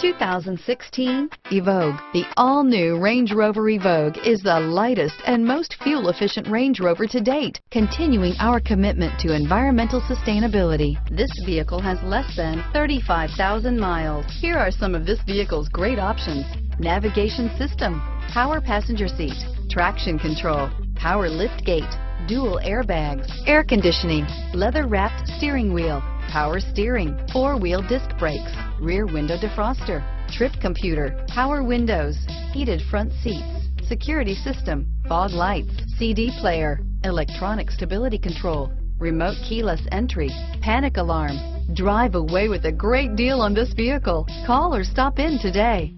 2016 Evoque. The all-new Range Rover Evoque is the lightest and most fuel-efficient Range Rover to date, continuing our commitment to environmental sustainability. This vehicle has less than 35,000 miles. Here are some of this vehicle's great options. Navigation system, power passenger seat, traction control, power lift gate, dual airbags, air conditioning, leather-wrapped steering wheel, power steering, four-wheel disc brakes, rear window defroster, trip computer, power windows, heated front seats, security system, fog lights, CD player, electronic stability control, remote keyless entry, panic alarm. Drive away with a great deal on this vehicle. Call or stop in today.